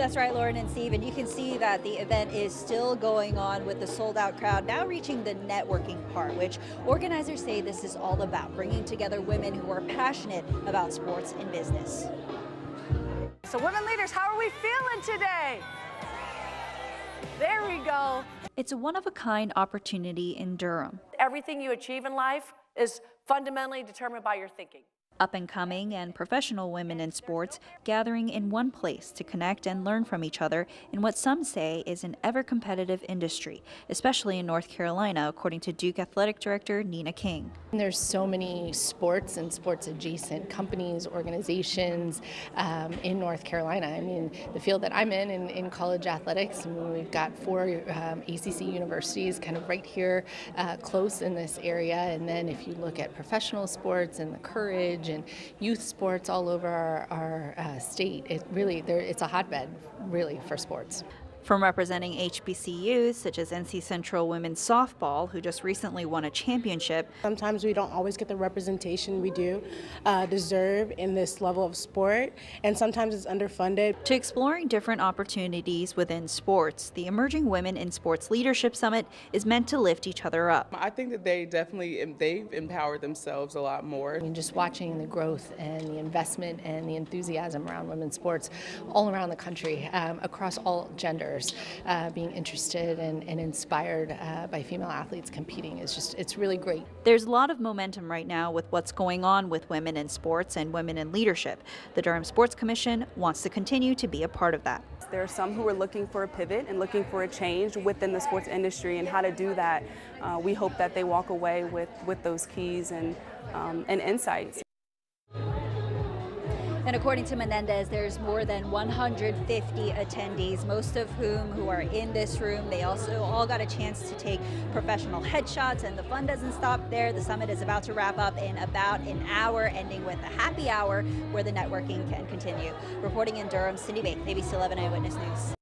That's right, Lauren and Steve. And you can see that the event is still going on with the sold out crowd now reaching the networking part, which organizers say this is all about bringing together women who are passionate about sports and business. So, women leaders, how are we feeling today? There we go. It's a one of a kind opportunity in Durham. Everything you achieve in life is fundamentally determined by your thinking up and coming and professional women in sports gathering in one place to connect and learn from each other in what some say is an ever competitive industry, especially in North Carolina, according to Duke Athletic Director Nina King. There's so many sports and sports adjacent companies, organizations um, in North Carolina. I mean, the field that I'm in, in, in college athletics, I mean, we've got four um, ACC universities kind of right here uh, close in this area. And then if you look at professional sports and the courage and youth sports all over our, our uh, state. It really, it's a hotbed, really, for sports from representing HBCUs such as NC Central Women's Softball, who just recently won a championship. Sometimes we don't always get the representation we do uh, deserve in this level of sport, and sometimes it's underfunded. To exploring different opportunities within sports, the Emerging Women in Sports Leadership Summit is meant to lift each other up. I think that they definitely they've empowered themselves a lot more. I mean, just watching the growth and the investment and the enthusiasm around women's sports all around the country, um, across all genders uh, being interested and, and inspired uh, by female athletes competing is just, it's really great. There's a lot of momentum right now with what's going on with women in sports and women in leadership. The Durham Sports Commission wants to continue to be a part of that. There are some who are looking for a pivot and looking for a change within the sports industry and how to do that. Uh, we hope that they walk away with, with those keys and, um, and insights. And according to Menendez, there's more than 150 attendees, most of whom who are in this room. They also all got a chance to take professional headshots, and the fun doesn't stop there. The summit is about to wrap up in about an hour, ending with a happy hour where the networking can continue. Reporting in Durham, Cindy Bates, ABC 11 Eyewitness News.